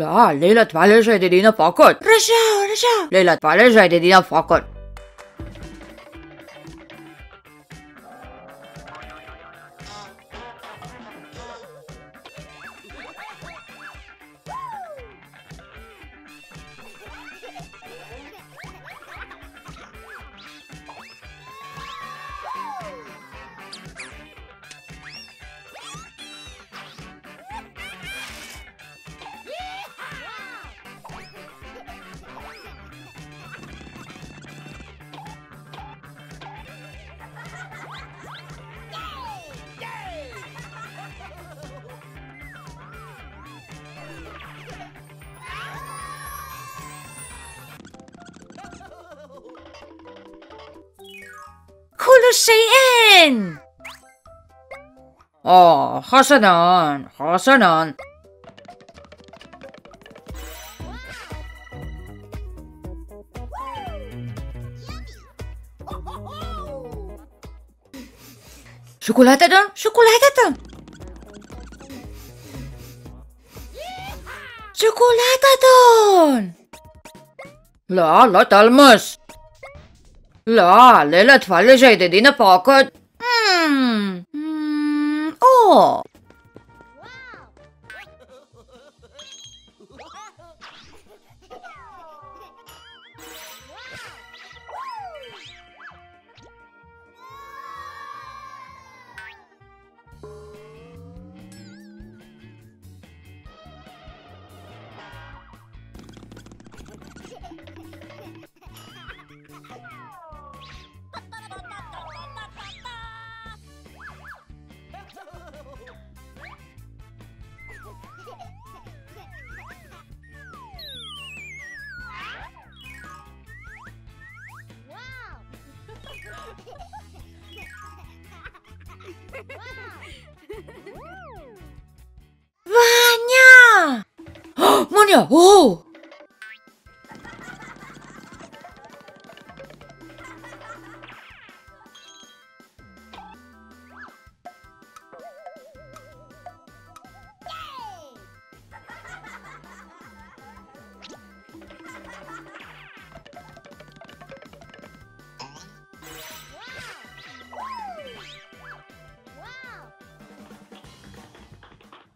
Ja, Leila Twaleša je edina fakot. Rešel, rešel. Leila Twaleša je. Oh, hasanan, hasanan. Şokolatadan, chocolate Şokolatadan. La, la dalmış. La, le, le, toi, le, j'ai des dînes pas, que... Hmm... Oh! Luna! Whoa!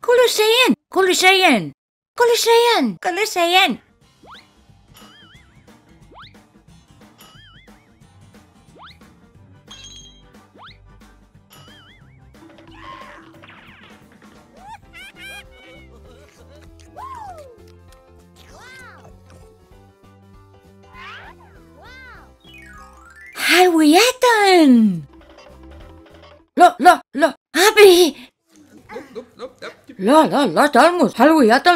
Call! Call! Colosseum! Colosseum! Harry Etten! Lo, lo, لا لا لا تلمس حلويات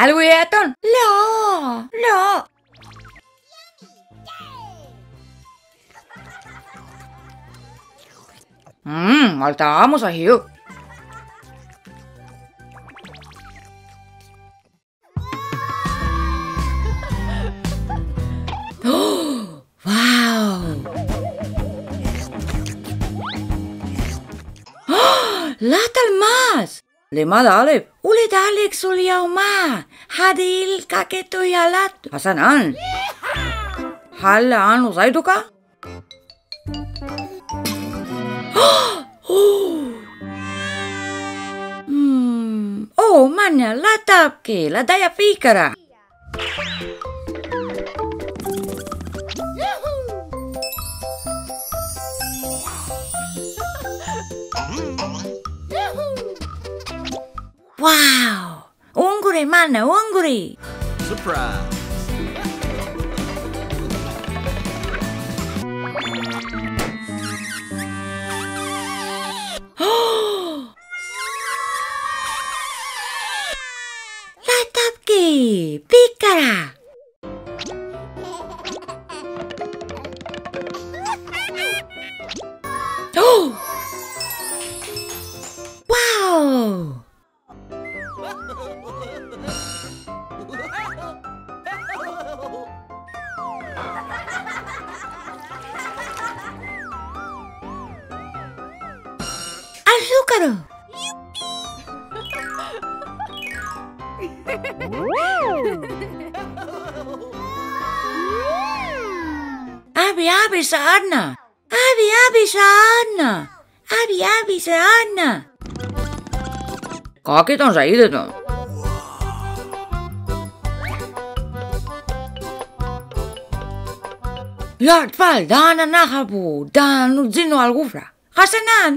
Alwiaton! ¡No! ¡No! Mmm, altamos a Hugh. ¡Oh! ¡Wow! ¡Oh! ¡Lata al más! Lima, dale. Kuid Alex sul jau ma hade ilka ketu oh, hmm. oh, ja latu. Hasanan. Halle Anu Saiduka. Oh, manja, latabki, ladaja fikara. Wow! Unguri, mana, unguri! Surprise! Abi, abi sana. Abi, abi sana. Abi, abi sana. Kaket on säilytetty. Lord Val, dana nakabu, dana zino algufra. Kasana,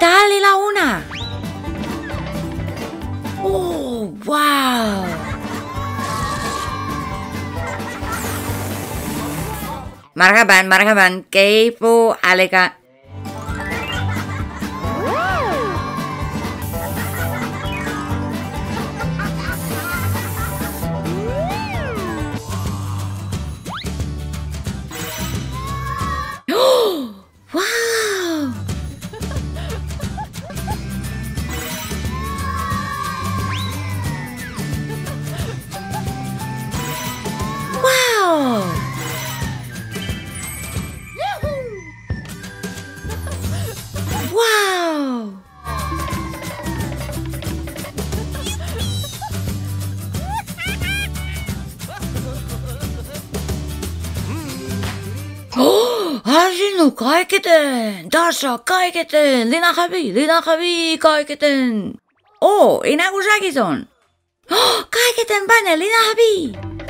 ¡Dale la una! ¡Oh, wow! Marhaban, marhaban, keipo, alega, の回帰店ダッシャー回帰店リナハビリナハビ回帰店お稲子ジャギソン回帰店バネリナハビ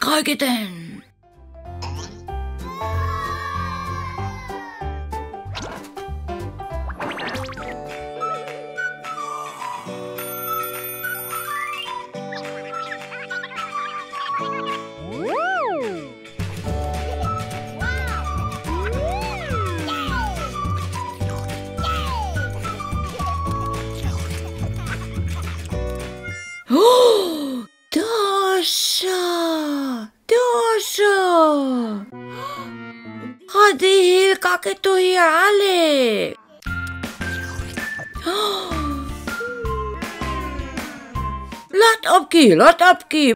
Kaiketin! Hilka ketu hier Alex. Laat opkie, laat opkie.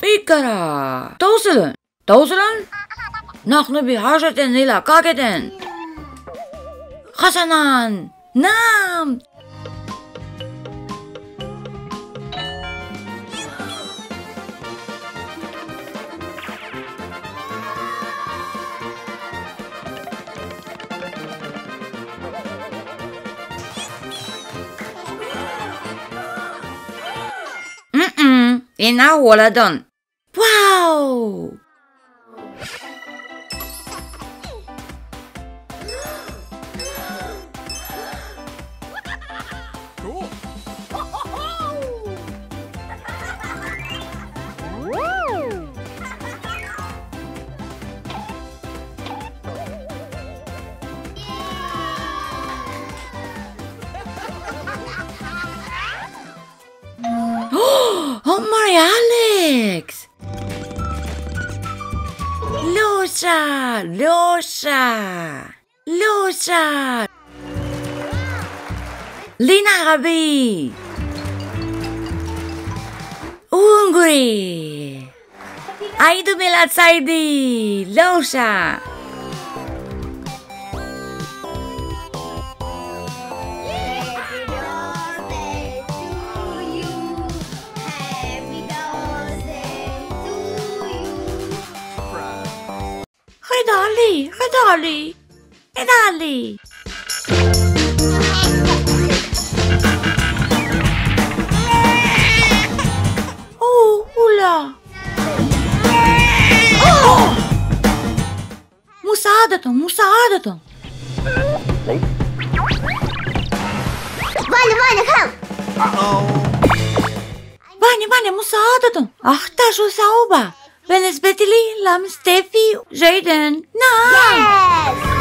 Pikara. Tooselen, tooselen. Nahnu bihaseten nila kaketen. Hasanan, in our done. Wow! Oh, Omar Mari Alex! Losa! Losa! Losa! Lina Gabi! Ungri! Aidu Melatzaidi! Losa! Losa! Dolly! Hey Dolly! Oh, hula! Oh! مساعدة مساعدة Vale, vale, help. باني باني مساعدة أحتاج صعوبة Well, especially Lam Steffi Jaden. No! Yes!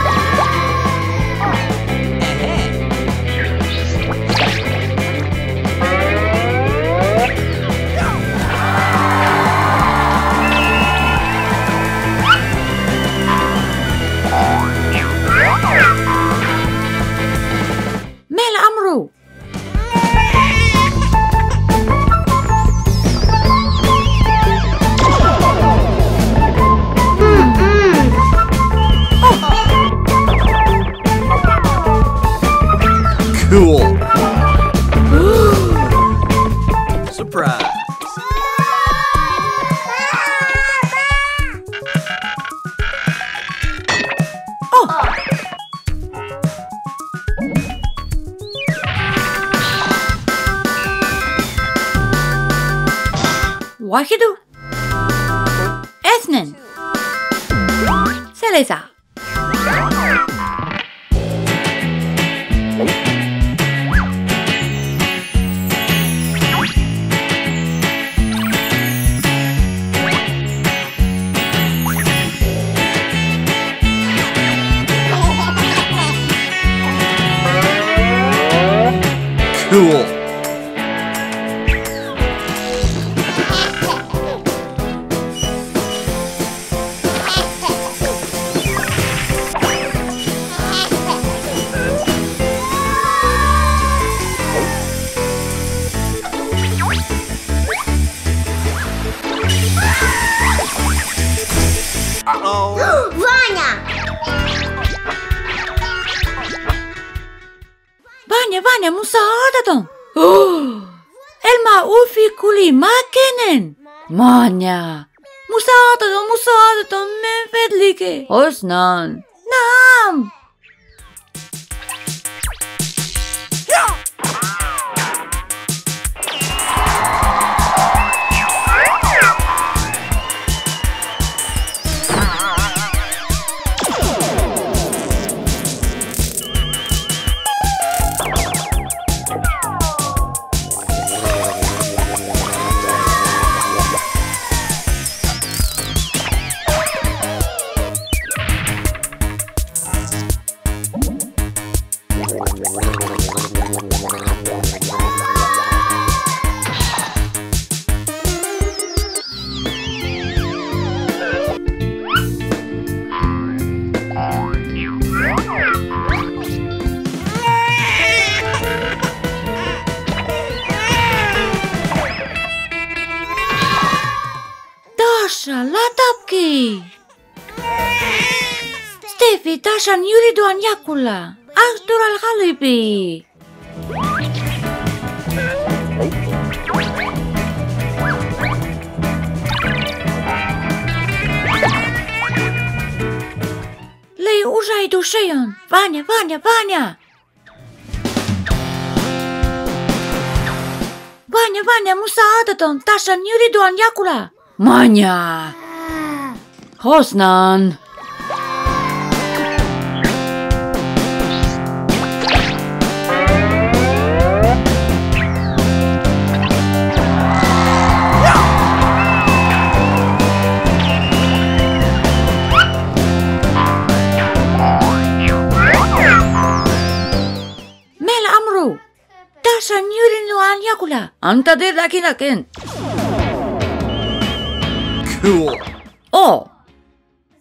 Vanja, mun saadaton. Uh, elma ufi kuli makenen. Manja. Mun saadaton, mun saadaton, men vedlike. Osnan. Naam. Drácula, Arthur Algallaby. Lej użaj do szyjon! Wania, Wania, Wania! Wania, Wania, musa adaton, tasza nie riduan jakula! Mania! Hosnan! あんたでだけだけん。cool. Oh.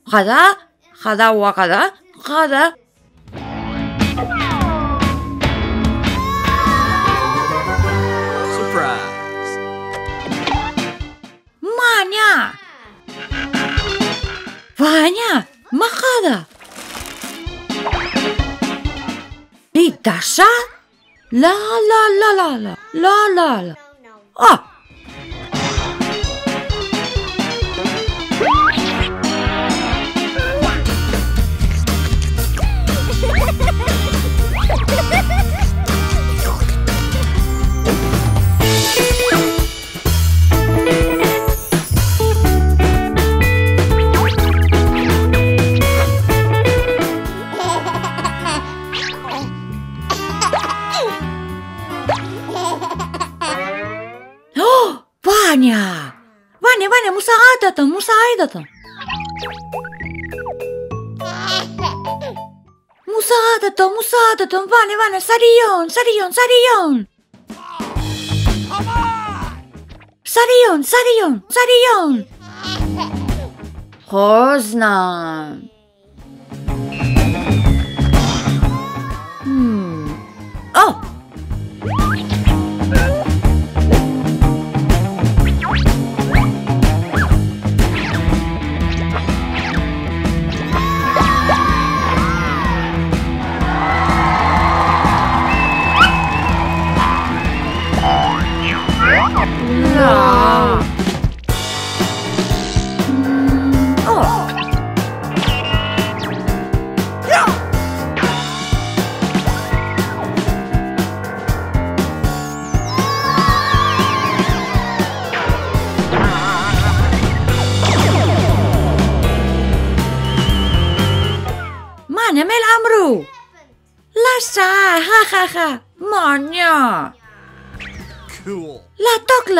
Hada, hada wakada, hada. Surprise. Mania. Vanya, majada. ¿Y Tasha? La la la la la la la la. Ah فانيا فانيا فانيا مساعدة مساعدة مساعدة مساعدة فانيا فانيا سريون سريون سريون سريون سريون سريون حسنا Hmm.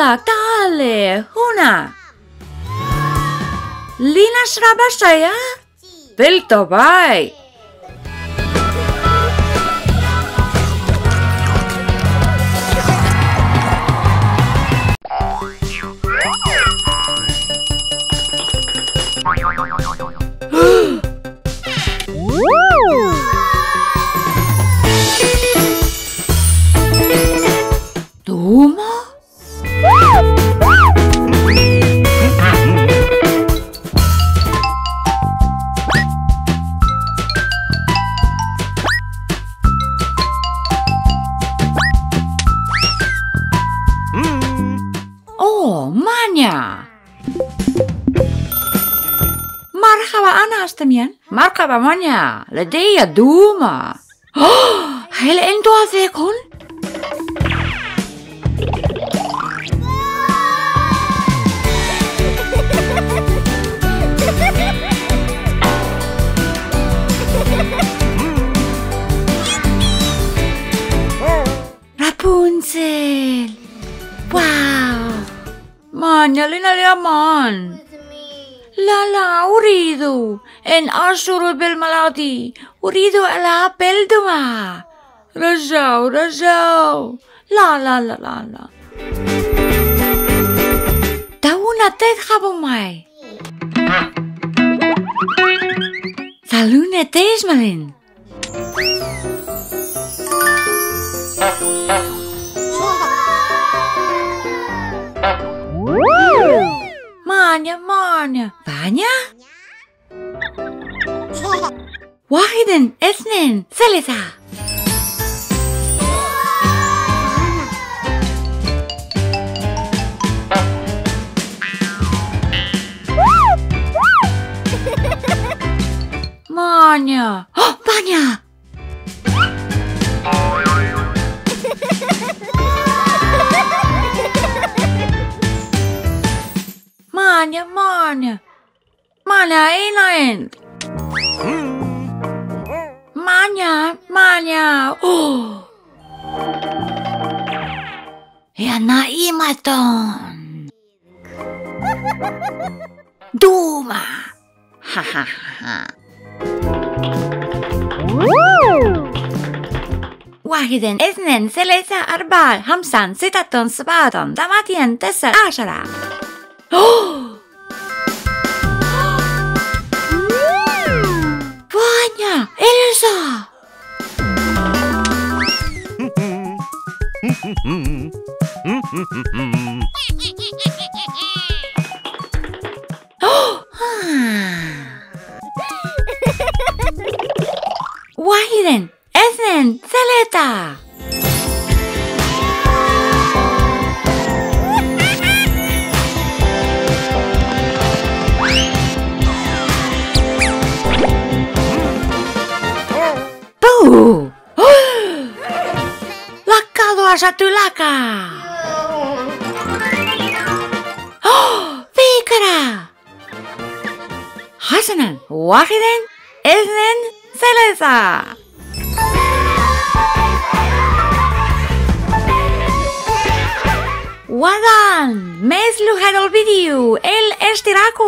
La tokla, تعالي هنا. لنشرب الشاي. بالطبع anastamien. Marca bamonya. Le dea duma. Oh, hele endoze kon. Rapunzel. Wow. Man, ja, Lina لا لا أريد أن أشعر بالمرض. أريد ألعب بالدمى رجعوا رجعوا. لا لا لا لا لا. دعونا تذهبوا معي. خلونا تجملين. Manya, Manya. Vanya? Wahidin, Esnin, Selisa. Manya. Oh, Vanya. مانيا مانيا مانيا أين أنت؟ مانيا مانيا أوه. هي نائمة دوما ها ها ها واحد اثنين ثلاثة أربعة خمسة ستة سبعة ثمانية تسعة عشرة لك ضوجة لك فكرة حسنا واحد اثنين ثلاثة وضعا مثل هذا الفيديو الاشتراك